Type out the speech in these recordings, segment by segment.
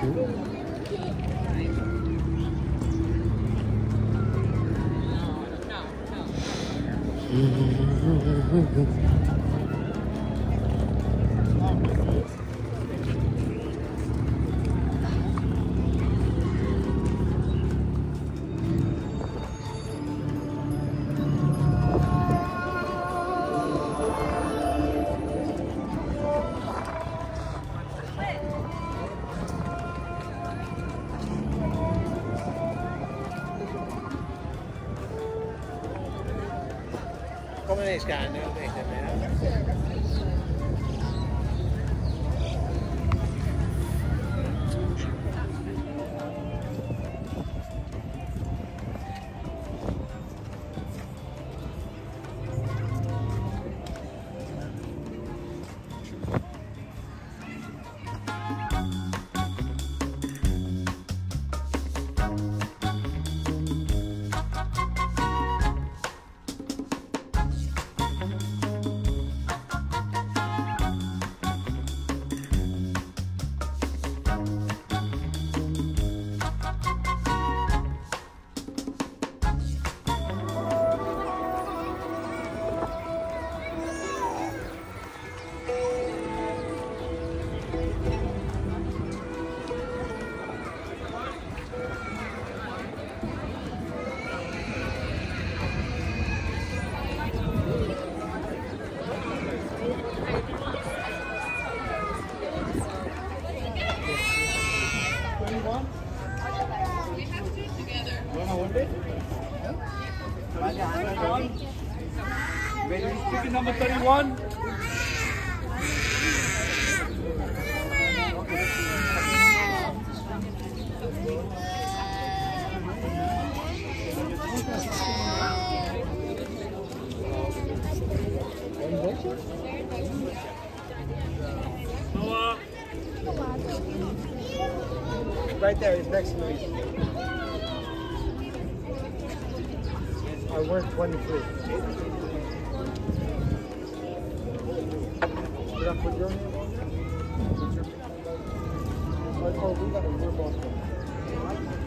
Come ne scanne? Chicken number 31. Right there, it's next to me. I work 23. Did I put your name on? Oh, we got a on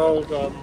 old um,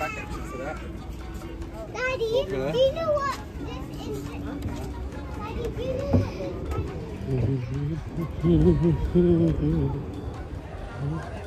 package that? Daddy, do you know what this is? Daddy, do you know what this is?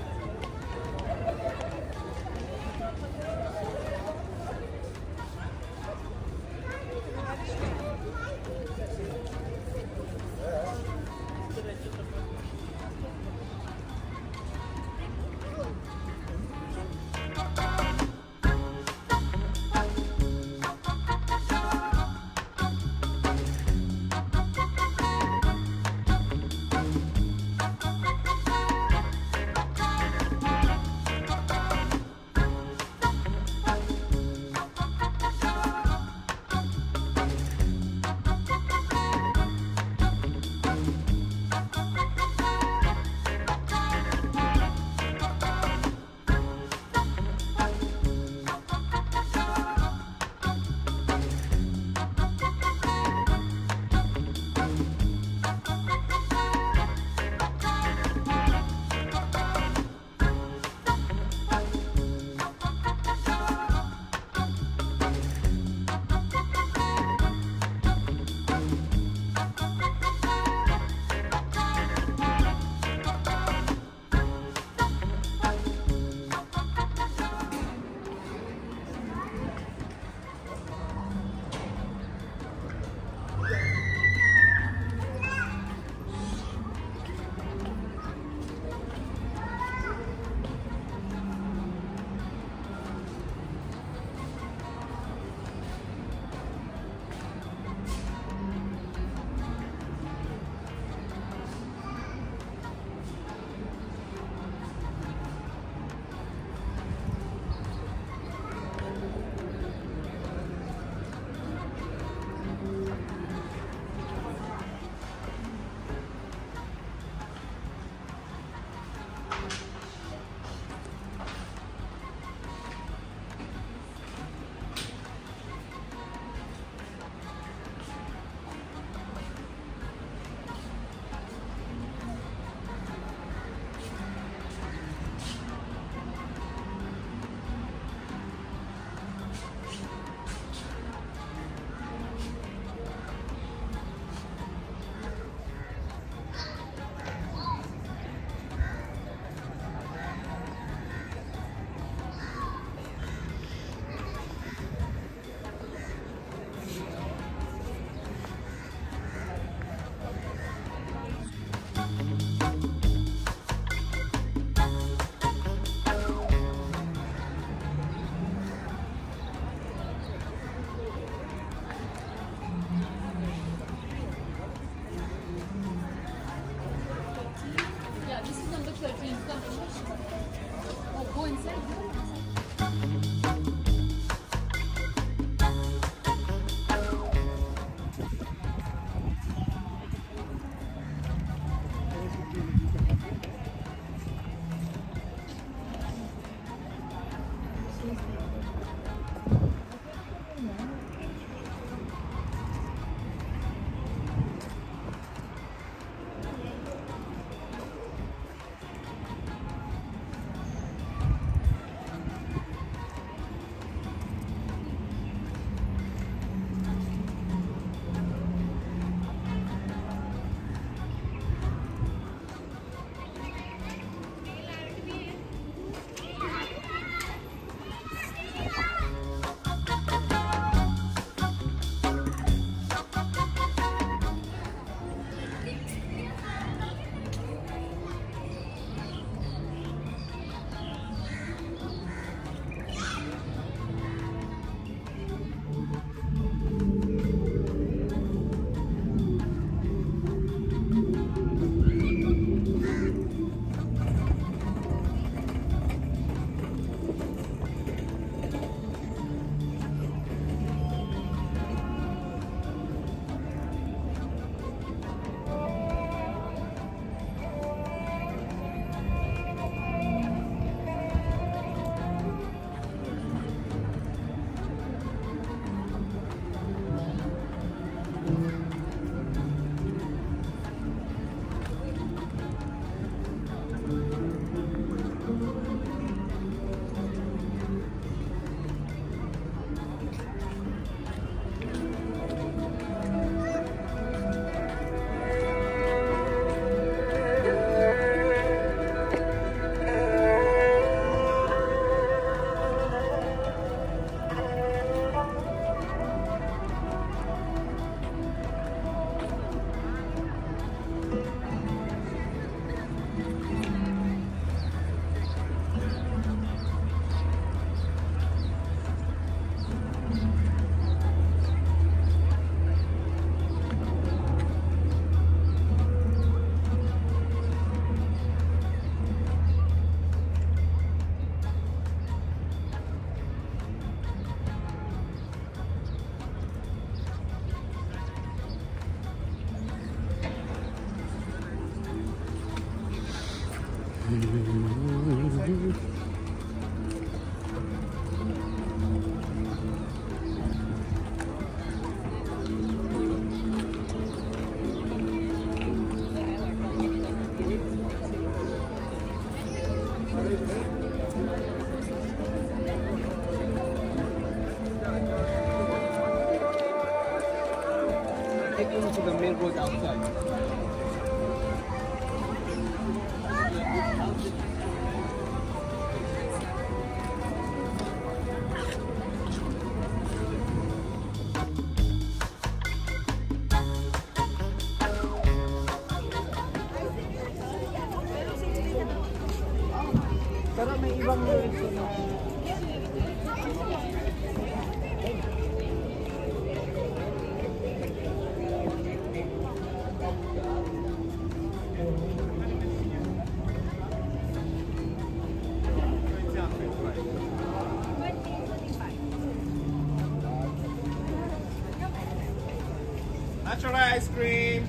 Natural ice cream.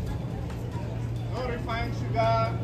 No refined sugar.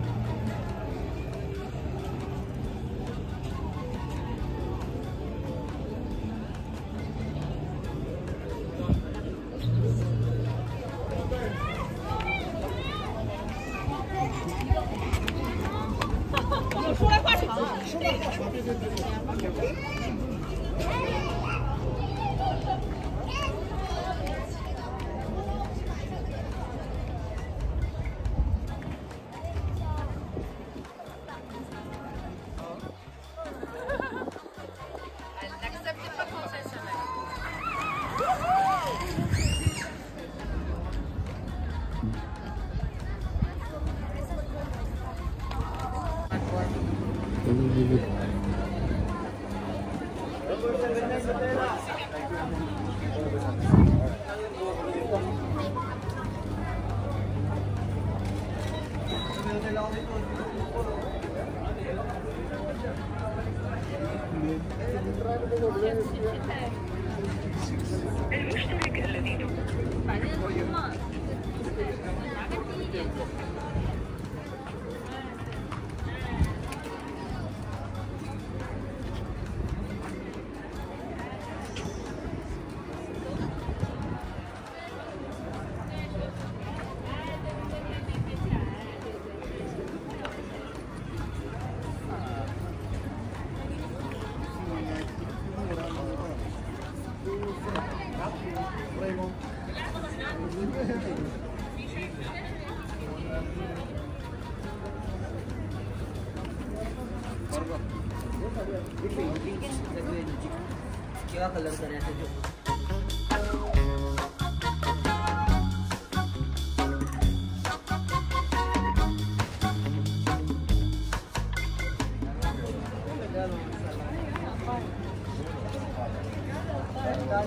Dat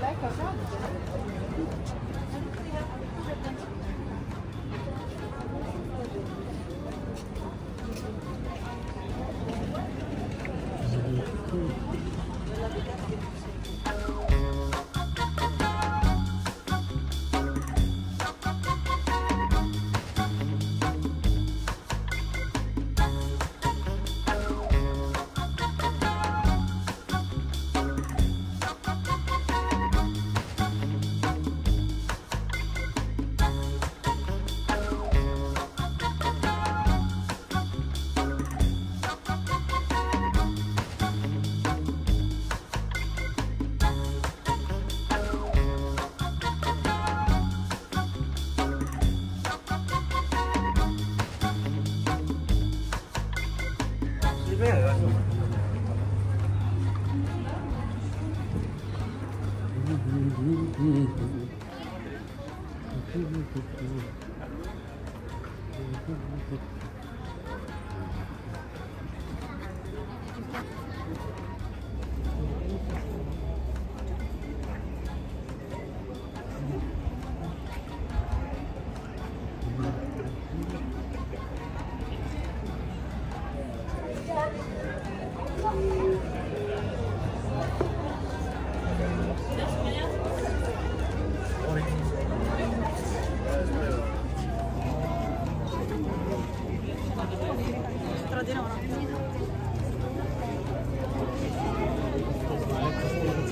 lekker gaat.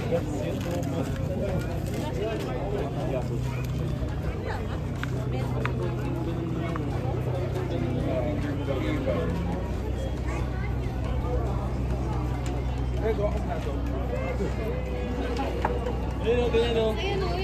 Pedro, Pedro. Pedro, Pedro.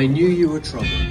I knew you were trouble.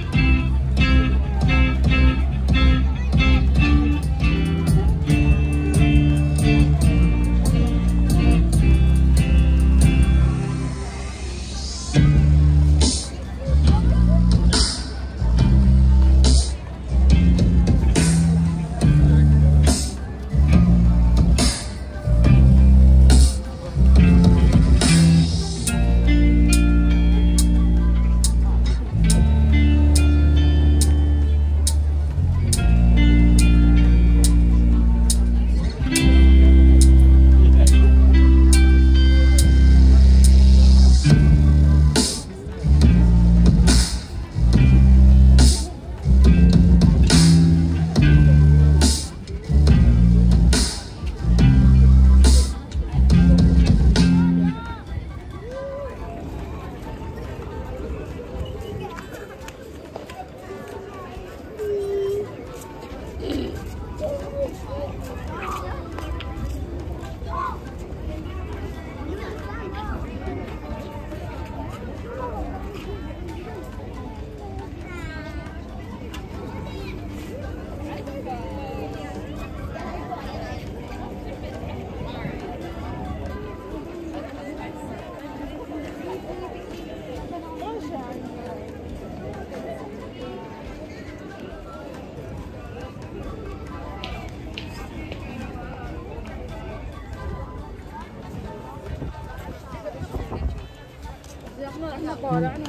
Come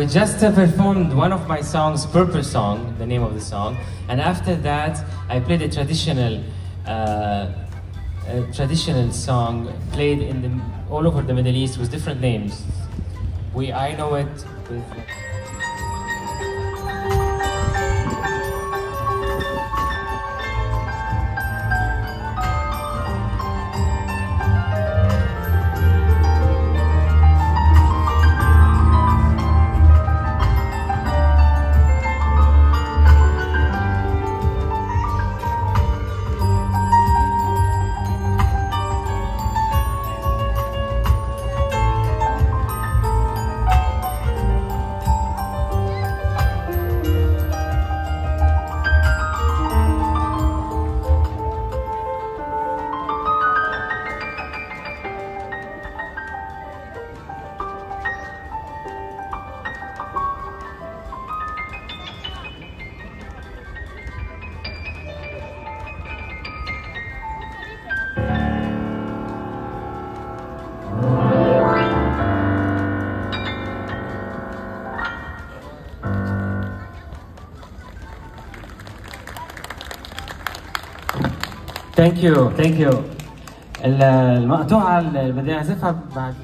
we just uh, performed one of my songs, Purple Song, the name of the song, and after that I played a traditional, uh, a traditional song played in the, all over the Middle East with different names. We I know it with. ثانك يو ثانك يو المقطوعة اللي بدي أعزفها بعد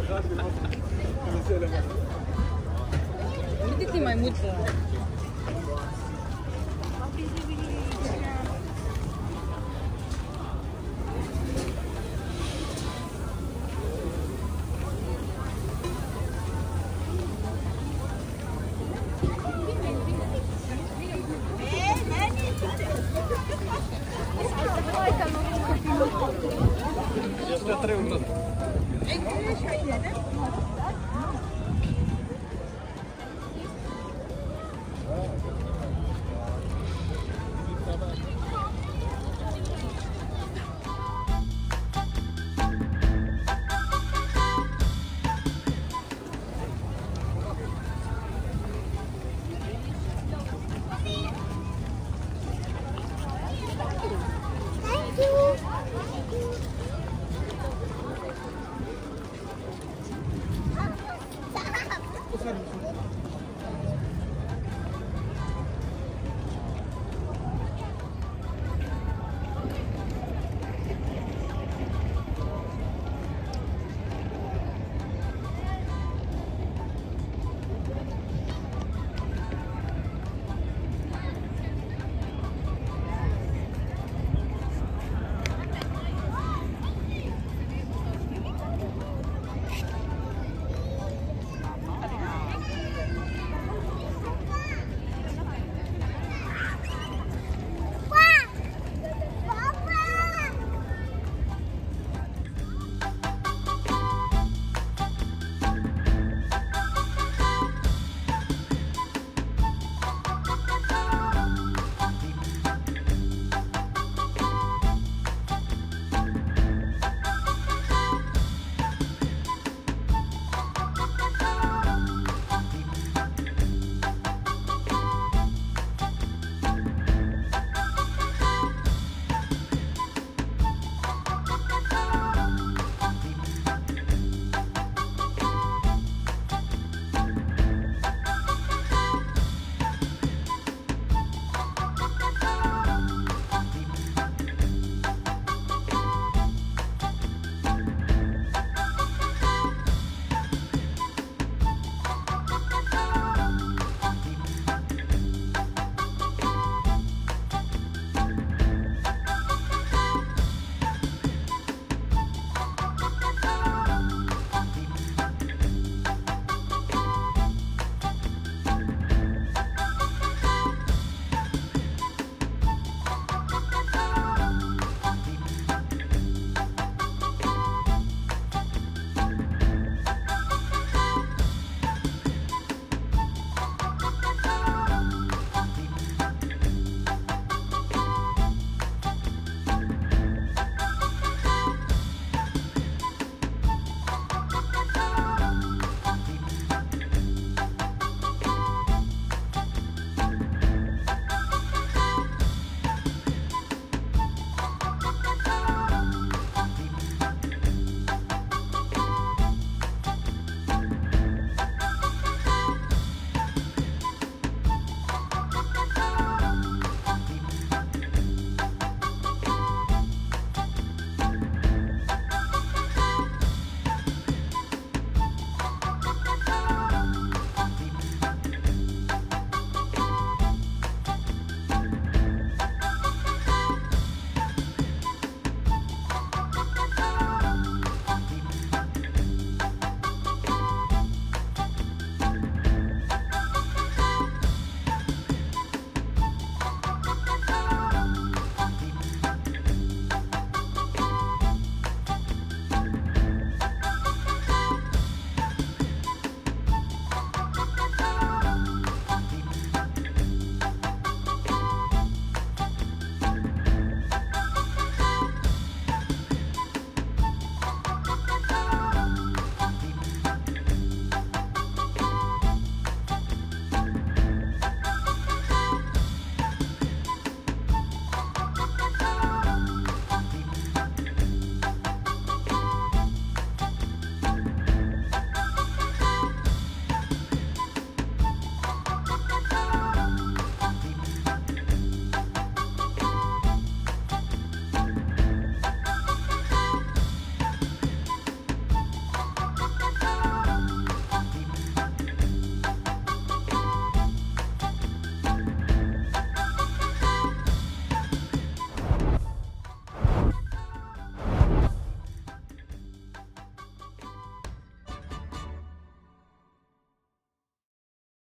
Gracias.